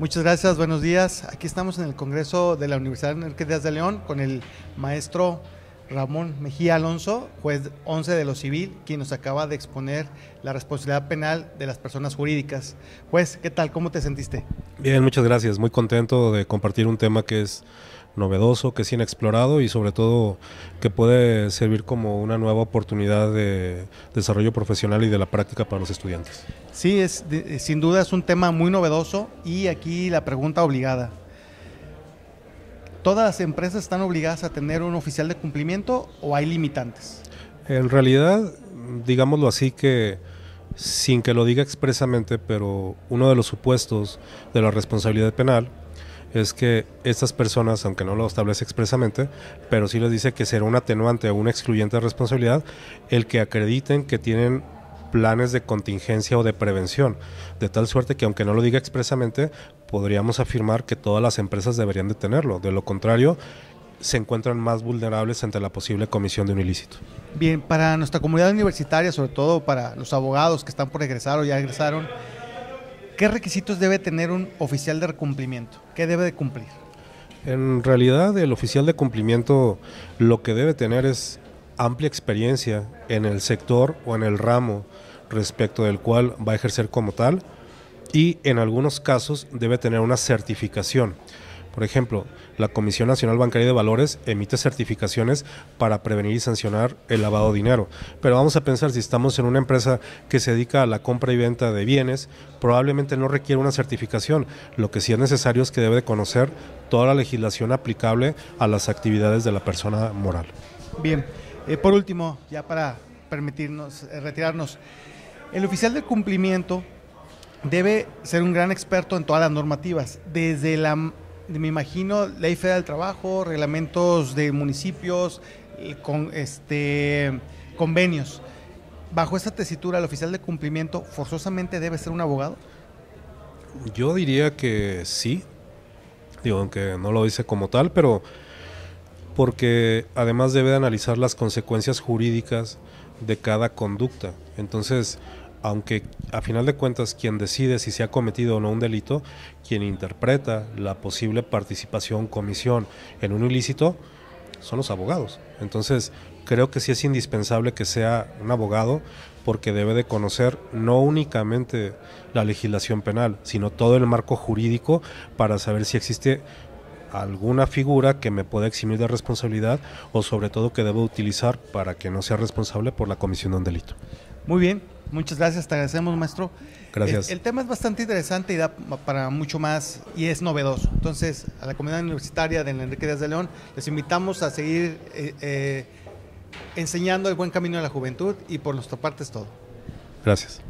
Muchas gracias, buenos días. Aquí estamos en el Congreso de la Universidad Enrique Díaz de León con el maestro Ramón Mejía Alonso, juez 11 de lo civil, quien nos acaba de exponer la responsabilidad penal de las personas jurídicas. Juez, ¿qué tal? ¿Cómo te sentiste? Bien, muchas gracias. Muy contento de compartir un tema que es novedoso, que es inexplorado y sobre todo que puede servir como una nueva oportunidad de desarrollo profesional y de la práctica para los estudiantes. Sí, es sin duda es un tema muy novedoso y aquí la pregunta obligada. ¿Todas las empresas están obligadas a tener un oficial de cumplimiento o hay limitantes? En realidad, digámoslo así que sin que lo diga expresamente, pero uno de los supuestos de la responsabilidad penal es que estas personas, aunque no lo establece expresamente, pero sí les dice que será un atenuante o una excluyente de responsabilidad el que acrediten que tienen planes de contingencia o de prevención, de tal suerte que aunque no lo diga expresamente, podríamos afirmar que todas las empresas deberían de tenerlo. De lo contrario, se encuentran más vulnerables ante la posible comisión de un ilícito. Bien, para nuestra comunidad universitaria, sobre todo para los abogados que están por egresar o ya egresaron, ¿Qué requisitos debe tener un oficial de cumplimiento? ¿Qué debe de cumplir? En realidad el oficial de cumplimiento lo que debe tener es amplia experiencia en el sector o en el ramo respecto del cual va a ejercer como tal y en algunos casos debe tener una certificación. Por ejemplo, la Comisión Nacional Bancaria de Valores emite certificaciones para prevenir y sancionar el lavado de dinero. Pero vamos a pensar, si estamos en una empresa que se dedica a la compra y venta de bienes, probablemente no requiere una certificación. Lo que sí es necesario es que debe de conocer toda la legislación aplicable a las actividades de la persona moral. Bien, eh, por último, ya para permitirnos eh, retirarnos, el oficial de cumplimiento debe ser un gran experto en todas las normativas, desde la me imagino, ley federal del trabajo, reglamentos de municipios, con este convenios. Bajo esta tesitura, el oficial de cumplimiento forzosamente debe ser un abogado. Yo diría que sí, digo, aunque no lo dice como tal, pero porque además debe analizar las consecuencias jurídicas de cada conducta. Entonces, aunque a final de cuentas quien decide si se ha cometido o no un delito, quien interpreta la posible participación, comisión en un ilícito, son los abogados. Entonces, creo que sí es indispensable que sea un abogado porque debe de conocer no únicamente la legislación penal, sino todo el marco jurídico para saber si existe alguna figura que me pueda eximir de responsabilidad o sobre todo que debo utilizar para que no sea responsable por la comisión de un delito. Muy bien, Muchas gracias, te agradecemos, maestro. Gracias. El, tema es bastante interesante y da para mucho más y es novedoso. Entonces, a la comunidad universitaria de Enrique Díaz de León, les invitamos a seguir eh, eh, enseñando el buen camino de la juventud y por nuestra parte es todo. Gracias.